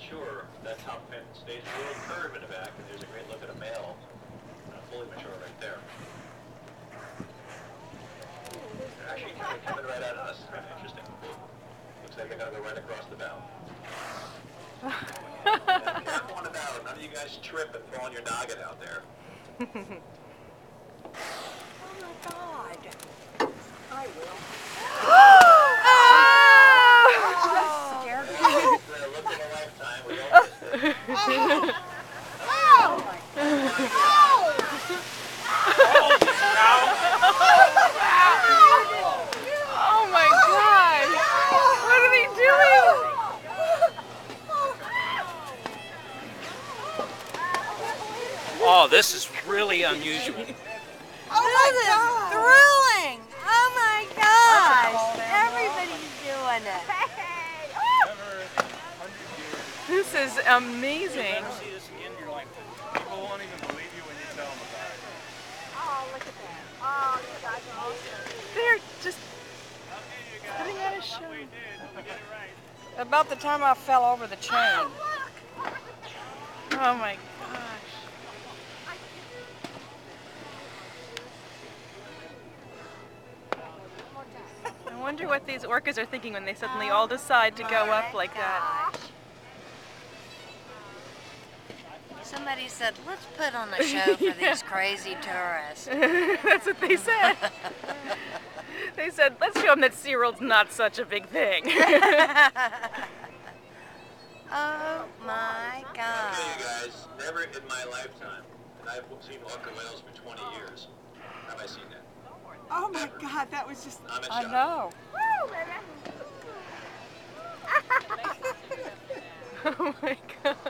mature, that top fin stays a little curve in the back, and there's a great look at a male, uh, fully mature right there. They're actually kind of coming right at us. Kind of interesting. Looks like they're gonna go right across the bow. Careful on the bow. None of you guys trip and fall on your noggin out there. Oh my God. I will. Oh! Scared me. It's a look of a lifetime. We all missed it. Oh my Oh my god! What are they doing? Oh, this is really unusual. Oh my God. Thrilling! Oh my gosh! Everybody's doing it. This is amazing. see this again, you're like, people won't even believe you when you tell them about it. Oh, look at that. Oh, you guys are awesome. They're just putting on a show. About the time I fell over the chain. Oh, oh my gosh. I wonder what these orcas are thinking when they suddenly all decide to go up like that. Somebody said, let's put on a show for these crazy tourists. That's what they said. they said, let's show them that SeaWorld's not such a big thing. Oh my Okay, God. you guys, never in my lifetime, and I've seen orca whales for 20 years, have I seen that. Oh my God, that was just. I'm in I shock. know. Oh my god.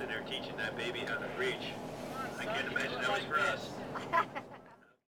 sitting there teaching that baby how to breach. I can't imagine that was for us.